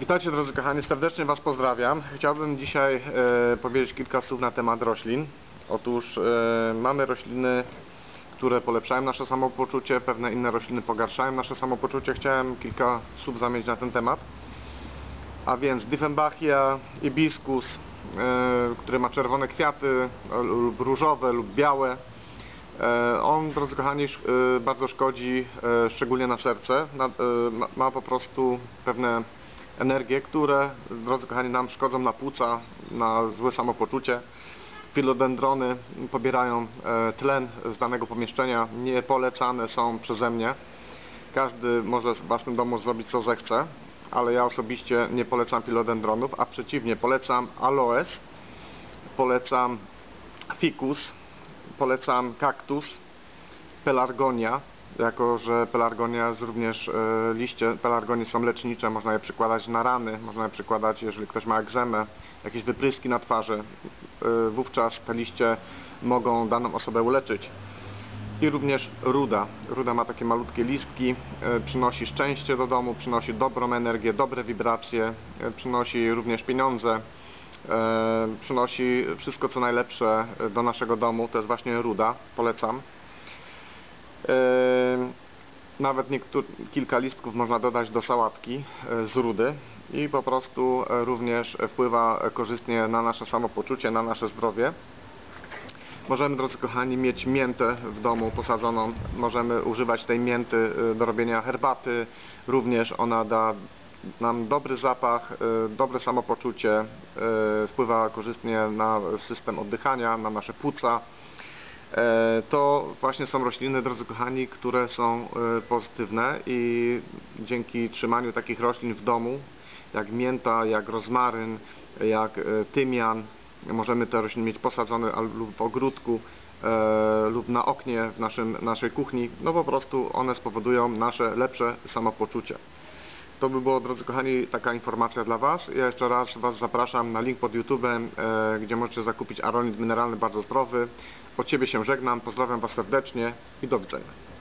Witajcie drodzy kochani, serdecznie Was pozdrawiam. Chciałbym dzisiaj e, powiedzieć kilka słów na temat roślin. Otóż e, mamy rośliny, które polepszają nasze samopoczucie, pewne inne rośliny pogarszają nasze samopoczucie. Chciałem kilka słów zamienić na ten temat. A więc Diffenbachia ibiscus, e, który ma czerwone kwiaty e, lub różowe lub białe. E, On, drodzy kochani, e, bardzo szkodzi, szczególnie na serce. Ma po prostu pewne energie, które, drodzy kochani, nam szkodzą na płuca, na złe samopoczucie. Filodendrony pobierają e, tlen z danego pomieszczenia, nie polecane są przeze mnie. Każdy może w własnym domu zrobić co zechce, ale ja osobiście nie polecam filodendronów, a przeciwnie, polecam aloes, polecam ficus, polecam kaktus, pelargonia, jako że pelargonia jest również, e, liście pelargonii są lecznicze, można je przykładać na rany, można je przykładać, jeżeli ktoś ma egzemę, jakieś wypryski na twarzy, e, wówczas te liście mogą daną osobę uleczyć. I również ruda. Ruda ma takie malutkie listki, e, przynosi szczęście do domu, przynosi dobrą energię, dobre wibracje, przynosi również pieniądze, przynosi wszystko co najlepsze do naszego domu. To jest właśnie ruda, polecam. E, Nawet kilka listków można dodać do sałatki e, z rudy i po prostu e, również wpływa korzystnie na nasze samopoczucie, na nasze zdrowie. Możemy, drodzy kochani, mieć miętę w domu posadzoną. Możemy używać tej mięty do robienia herbaty. Również ona da nam dobry zapach, dobre samopoczucie, wpływa korzystnie na system oddychania, na nasze płuca. E, To właśnie są rośliny, drodzy kochani, które są y, pozytywne i dzięki trzymaniu takich roślin w domu, jak mięta, jak rozmaryn, jak y, tymian, możemy te rośliny mieć posadzone lub w ogródku e, lub na oknie w naszym, naszej kuchni. No po prostu one spowodują nasze lepsze samopoczucie. To by było, drodzy kochani, taka informacja dla Was. Ja jeszcze raz Was zapraszam na link pod YouTube'em, e, gdzie możecie zakupić aronit mineralny bardzo zdrowy. Od Ciebie się żegnam, pozdrawiam Was serdecznie i do widzenia.